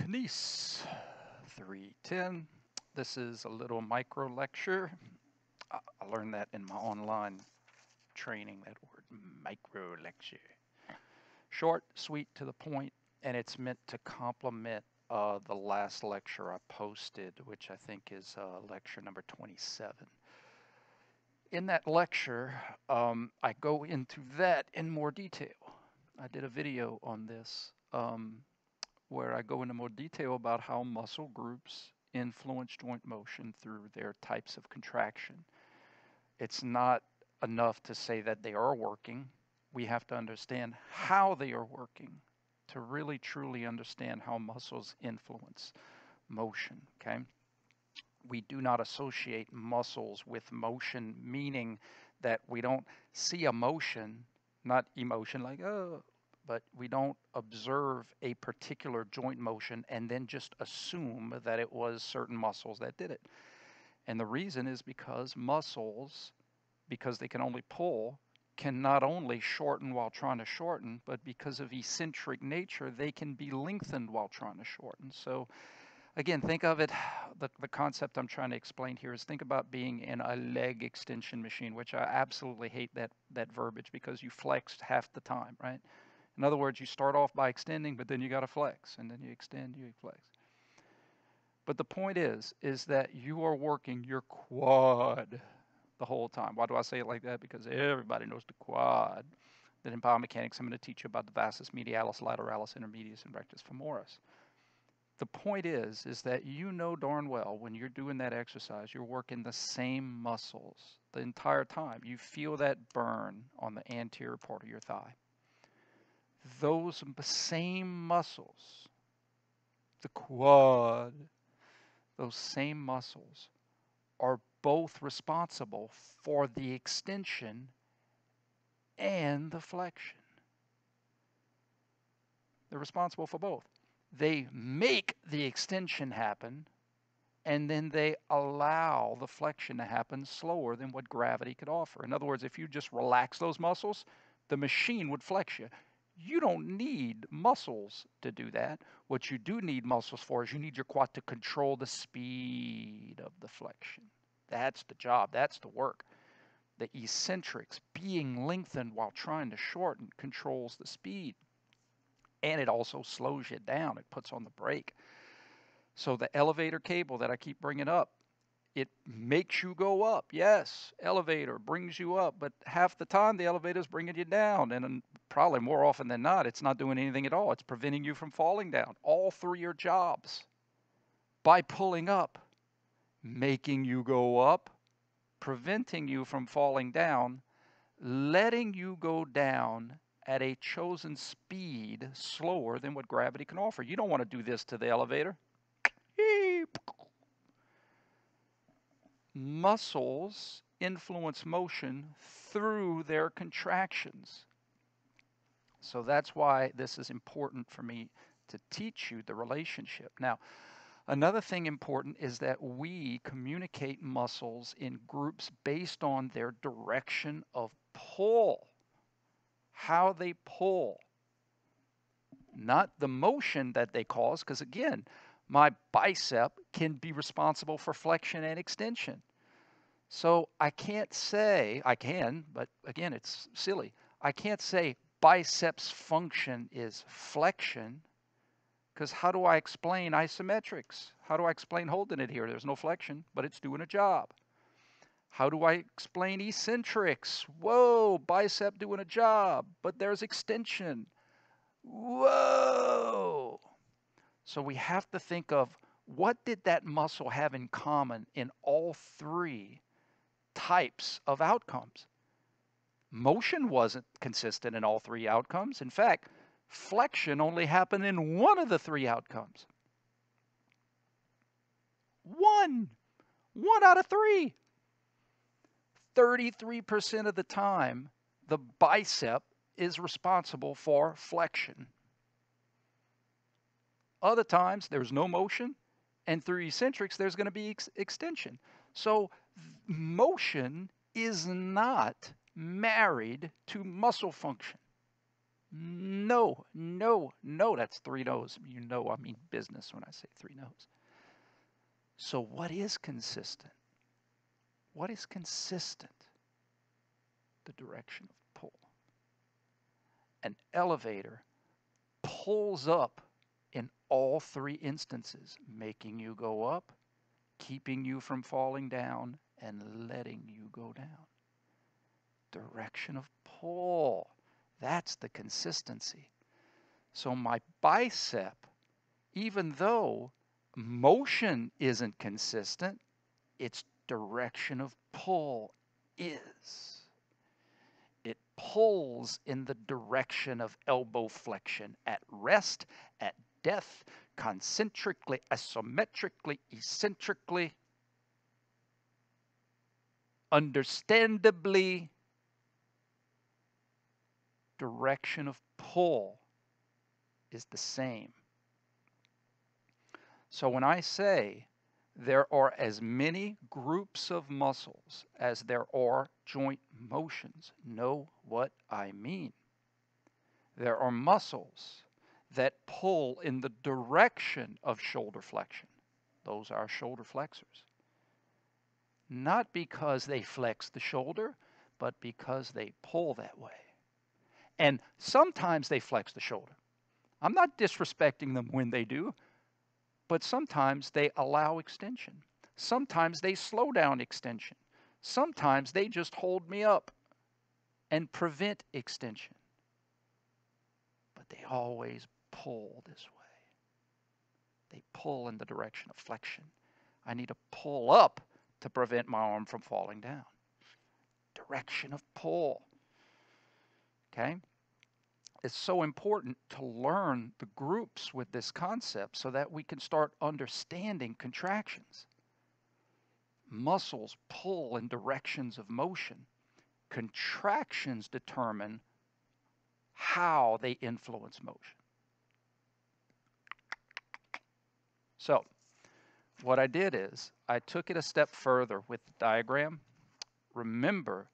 Knees 310. This is a little micro lecture. I learned that in my online training, that word micro lecture. Short, sweet, to the point, and it's meant to complement uh, the last lecture I posted, which I think is uh, lecture number 27. In that lecture, um, I go into that in more detail. I did a video on this. Um, where I go into more detail about how muscle groups influence joint motion through their types of contraction. It's not enough to say that they are working. We have to understand how they are working to really truly understand how muscles influence motion, okay? We do not associate muscles with motion, meaning that we don't see a motion, not emotion like, oh, but we don't observe a particular joint motion and then just assume that it was certain muscles that did it. And the reason is because muscles, because they can only pull, can not only shorten while trying to shorten, but because of eccentric nature, they can be lengthened while trying to shorten. So again, think of it, the, the concept I'm trying to explain here is think about being in a leg extension machine, which I absolutely hate that, that verbiage because you flex half the time, right? In other words, you start off by extending, but then you got to flex, and then you extend, you flex. But the point is, is that you are working your quad the whole time. Why do I say it like that? Because everybody knows the quad. That in biomechanics, I'm going to teach you about the vastus medialis, lateralis, intermedius, and rectus femoris. The point is, is that you know darn well when you're doing that exercise, you're working the same muscles the entire time. You feel that burn on the anterior part of your thigh those same muscles, the quad, those same muscles are both responsible for the extension and the flexion. They're responsible for both. They make the extension happen and then they allow the flexion to happen slower than what gravity could offer. In other words, if you just relax those muscles, the machine would flex you. You don't need muscles to do that. What you do need muscles for is you need your quad to control the speed of the flexion. That's the job, that's the work. The eccentrics being lengthened while trying to shorten controls the speed. And it also slows you down, it puts on the brake. So the elevator cable that I keep bringing up, it makes you go up. Yes, elevator brings you up, but half the time the elevator is bringing you down. And probably more often than not, it's not doing anything at all. It's preventing you from falling down. All three are jobs. By pulling up, making you go up, preventing you from falling down, letting you go down at a chosen speed slower than what gravity can offer. You don't want to do this to the elevator muscles influence motion through their contractions. So that's why this is important for me to teach you the relationship. Now, another thing important is that we communicate muscles in groups based on their direction of pull, how they pull, not the motion that they cause, because again, my bicep can be responsible for flexion and extension. So I can't say, I can, but again, it's silly. I can't say biceps function is flexion because how do I explain isometrics? How do I explain holding it here? There's no flexion, but it's doing a job. How do I explain eccentrics? Whoa, bicep doing a job, but there's extension. Whoa. So we have to think of what did that muscle have in common in all three types of outcomes? Motion wasn't consistent in all three outcomes. In fact, flexion only happened in one of the three outcomes. One. One out of three. 33% of the time, the bicep is responsible for flexion. Other times, there's no motion, and through eccentrics, there's going to be ex extension. So, motion is not married to muscle function. No, no, no. That's three no's. You know I mean business when I say three no's. So, what is consistent? What is consistent? The direction of pull. An elevator pulls up all three instances, making you go up, keeping you from falling down, and letting you go down. Direction of pull. That's the consistency. So my bicep, even though motion isn't consistent, its direction of pull is. It pulls in the direction of elbow flexion at rest, at death, concentrically, isometrically, eccentrically, understandably, direction of pull is the same. So when I say there are as many groups of muscles as there are joint motions, know what I mean. There are muscles that pull in the direction of shoulder flexion. Those are shoulder flexors. Not because they flex the shoulder, but because they pull that way. And sometimes they flex the shoulder. I'm not disrespecting them when they do, but sometimes they allow extension. Sometimes they slow down extension. Sometimes they just hold me up and prevent extension. But they always pull this way. They pull in the direction of flexion. I need to pull up to prevent my arm from falling down. Direction of pull. Okay? It's so important to learn the groups with this concept so that we can start understanding contractions. Muscles pull in directions of motion. Contractions determine how they influence motion. So, what I did is I took it a step further with the diagram. Remember,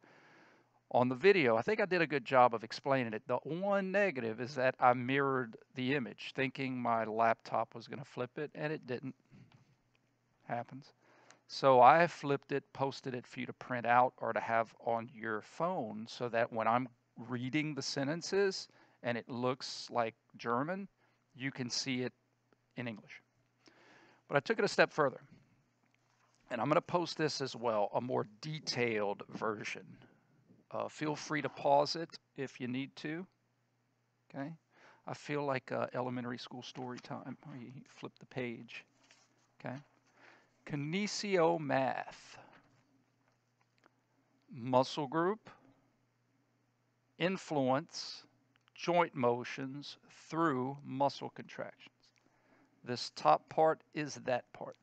on the video, I think I did a good job of explaining it. The one negative is that I mirrored the image, thinking my laptop was going to flip it, and it didn't. Happens. So I flipped it, posted it for you to print out or to have on your phone so that when I'm reading the sentences and it looks like German, you can see it in English. But I took it a step further. And I'm going to post this as well, a more detailed version uh, feel free to pause it if you need to. Okay. I feel like uh, elementary school story time. You flip the page. Okay. Kinesio math. Muscle group. Influence joint motions through muscle contractions. This top part is that part.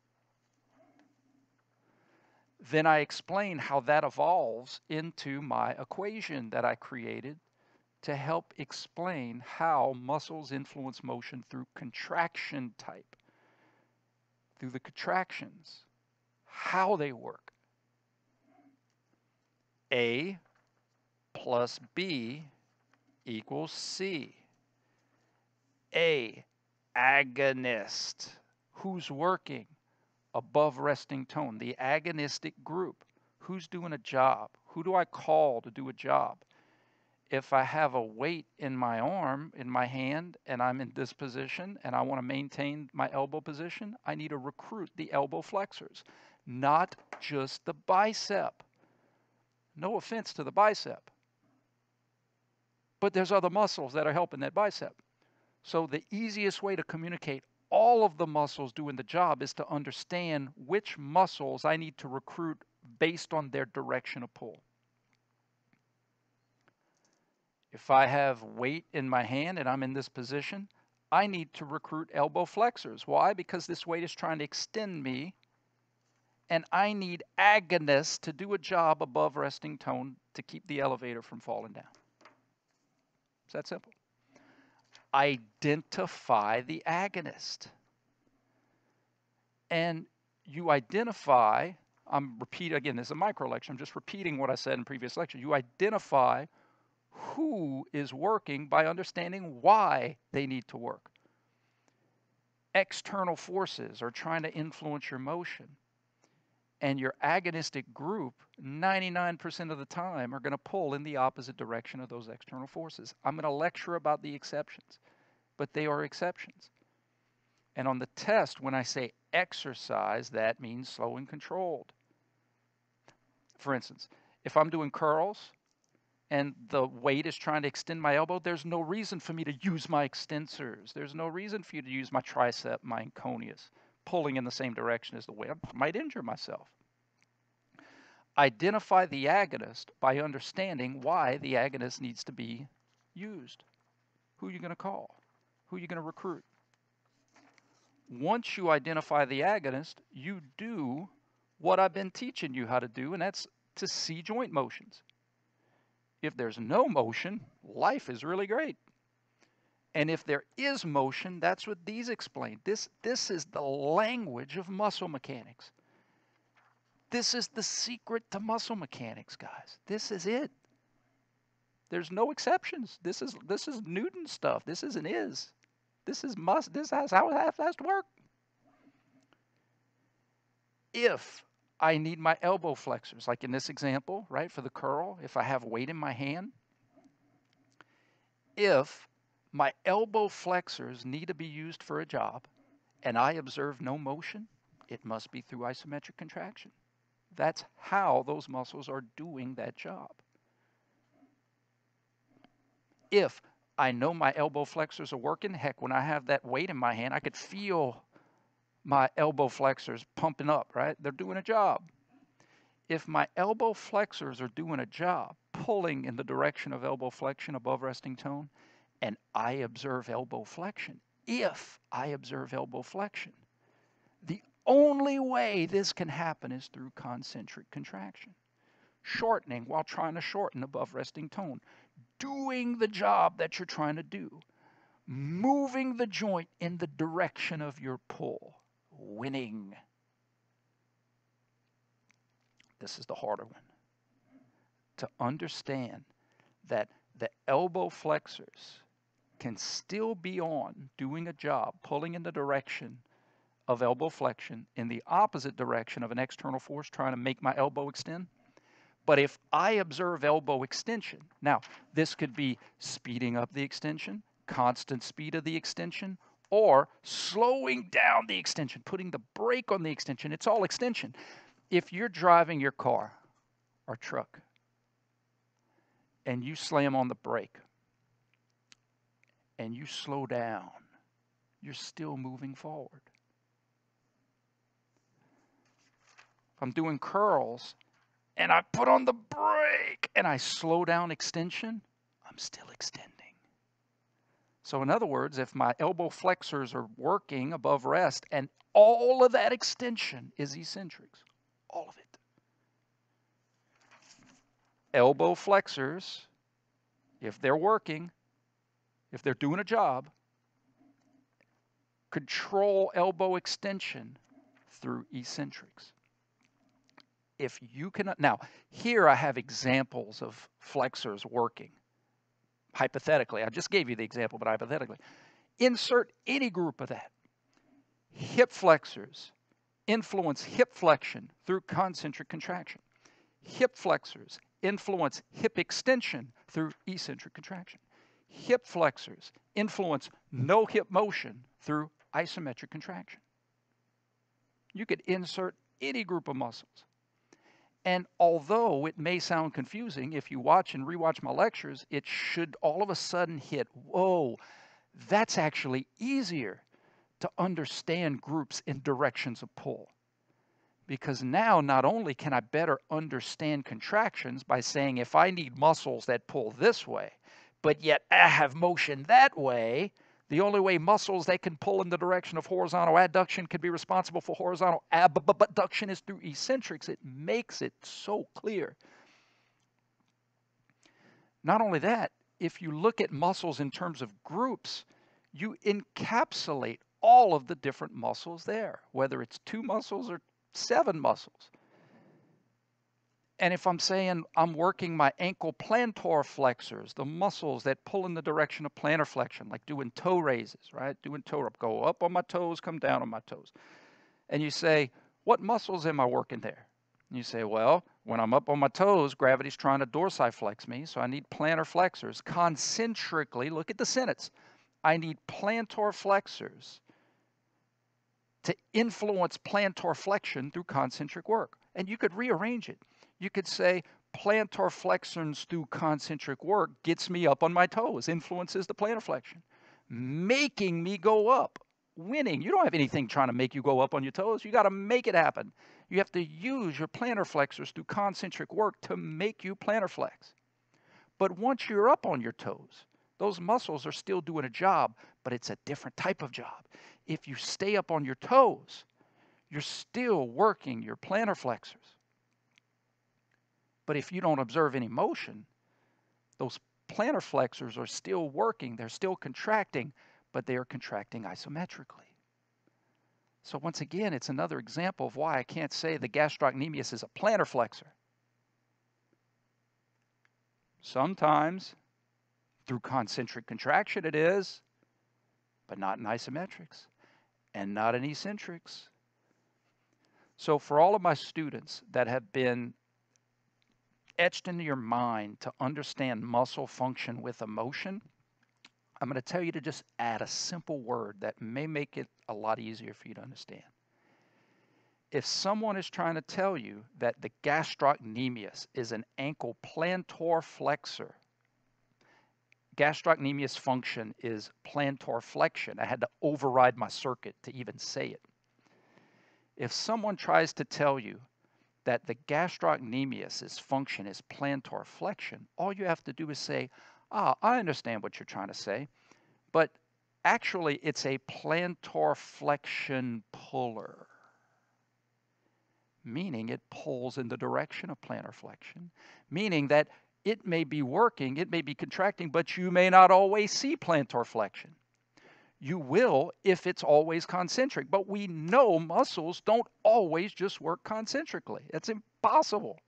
Then I explain how that evolves into my equation that I created to help explain how muscles influence motion through contraction type, through the contractions, how they work. A plus B equals C. A, agonist. Who's working? above resting tone, the agonistic group. Who's doing a job? Who do I call to do a job? If I have a weight in my arm, in my hand, and I'm in this position and I want to maintain my elbow position, I need to recruit the elbow flexors, not just the bicep. No offense to the bicep. But there's other muscles that are helping that bicep. So the easiest way to communicate all of the muscles doing the job is to understand which muscles I need to recruit based on their direction of pull. If I have weight in my hand and I'm in this position, I need to recruit elbow flexors. Why? Because this weight is trying to extend me, and I need agonists to do a job above resting tone to keep the elevator from falling down. It's that simple identify the agonist. And you identify, I'm repeat again, this is a micro lecture, I'm just repeating what I said in previous lecture. You identify who is working by understanding why they need to work. External forces are trying to influence your motion. And your agonistic group, 99% of the time, are going to pull in the opposite direction of those external forces. I'm going to lecture about the exceptions, but they are exceptions. And on the test, when I say exercise, that means slow and controlled. For instance, if I'm doing curls and the weight is trying to extend my elbow, there's no reason for me to use my extensors. There's no reason for you to use my tricep, my anconeus, pulling in the same direction as the weight. I might injure myself. Identify the agonist by understanding why the agonist needs to be used. Who are you going to call? Who are you going to recruit? Once you identify the agonist, you do what I've been teaching you how to do, and that's to see joint motions. If there's no motion, life is really great. And if there is motion, that's what these explain. This, this is the language of muscle mechanics. This is the secret to muscle mechanics, guys. This is it. There's no exceptions. This is this is Newton stuff. This is an is. This is must. This is how it has to work. If I need my elbow flexors, like in this example, right, for the curl, if I have weight in my hand. If my elbow flexors need to be used for a job and I observe no motion, it must be through isometric contraction. That's how those muscles are doing that job. If I know my elbow flexors are working, heck, when I have that weight in my hand, I could feel my elbow flexors pumping up, right? They're doing a job. If my elbow flexors are doing a job, pulling in the direction of elbow flexion above resting tone, and I observe elbow flexion, if I observe elbow flexion, the only way this can happen is through concentric contraction. Shortening while trying to shorten above resting tone. Doing the job that you're trying to do. Moving the joint in the direction of your pull winning. This is the harder one. To understand that the elbow flexors can still be on doing a job, pulling in the direction of elbow flexion in the opposite direction of an external force trying to make my elbow extend. But if I observe elbow extension, now this could be speeding up the extension, constant speed of the extension, or slowing down the extension, putting the brake on the extension. It's all extension. If you're driving your car or truck and you slam on the brake and you slow down, you're still moving forward. If I'm doing curls and I put on the brake and I slow down extension, I'm still extending. So, in other words, if my elbow flexors are working above rest and all of that extension is eccentrics, all of it. Elbow flexors, if they're working, if they're doing a job, control elbow extension through eccentrics. If you can, now here I have examples of flexors working hypothetically, I just gave you the example, but hypothetically, insert any group of that. Hip flexors influence hip flexion through concentric contraction. Hip flexors influence hip extension through eccentric contraction. Hip flexors influence no hip motion through isometric contraction. You could insert any group of muscles. And although it may sound confusing, if you watch and rewatch my lectures, it should all of a sudden hit whoa, that's actually easier to understand groups in directions of pull. Because now, not only can I better understand contractions by saying if I need muscles that pull this way, but yet I have motion that way, the only way muscles that can pull in the direction of horizontal adduction can be responsible for horizontal abduction is through eccentrics. It makes it so clear. Not only that, if you look at muscles in terms of groups, you encapsulate all of the different muscles there, whether it's two muscles or seven muscles. And if I'm saying I'm working my ankle plantar flexors, the muscles that pull in the direction of plantar flexion, like doing toe raises, right? Doing toe up, go up on my toes, come down on my toes. And you say, what muscles am I working there? And you say, well, when I'm up on my toes, gravity's trying to dorsiflex me, so I need plantar flexors. Concentrically, look at the sentence. I need plantar flexors to influence plantar flexion through concentric work. And you could rearrange it you could say plantar flexions through concentric work gets me up on my toes, influences the plantar flexion, making me go up, winning. You don't have anything trying to make you go up on your toes. You got to make it happen. You have to use your plantar flexors through concentric work to make you plantar flex. But once you're up on your toes, those muscles are still doing a job, but it's a different type of job. If you stay up on your toes, you're still working your plantar flexors. But if you don't observe any motion, those plantar flexors are still working, they're still contracting, but they are contracting isometrically. So once again, it's another example of why I can't say the gastrocnemius is a plantar flexor. Sometimes through concentric contraction it is, but not in isometrics and not in eccentrics. So for all of my students that have been etched into your mind to understand muscle function with emotion, I'm going to tell you to just add a simple word that may make it a lot easier for you to understand. If someone is trying to tell you that the gastrocnemius is an ankle plantar flexor, gastrocnemius function is plantar flexion. I had to override my circuit to even say it. If someone tries to tell you that the gastrocnemius's function is plantar flexion, all you have to do is say, ah, I understand what you're trying to say, but actually it's a plantar flexion puller, meaning it pulls in the direction of plantar flexion, meaning that it may be working, it may be contracting, but you may not always see plantar flexion. You will if it's always concentric. But we know muscles don't always just work concentrically. It's impossible.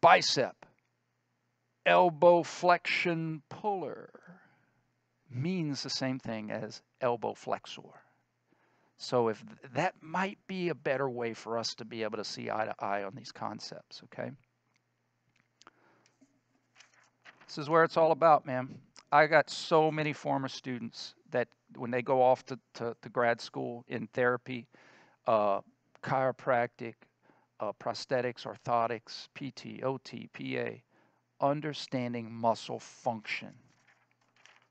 Bicep, elbow flexion puller means the same thing as elbow flexor. So if that might be a better way for us to be able to see eye to eye on these concepts, okay? This is where it's all about, man. I got so many former students that when they go off to, to, to grad school in therapy, uh, chiropractic, uh, prosthetics, orthotics, PT, OT, PA, understanding muscle function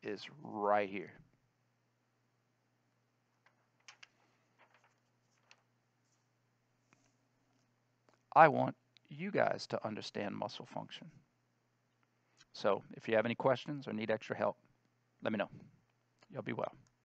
is right here. I want you guys to understand muscle function. So if you have any questions or need extra help, let me know. You'll be well.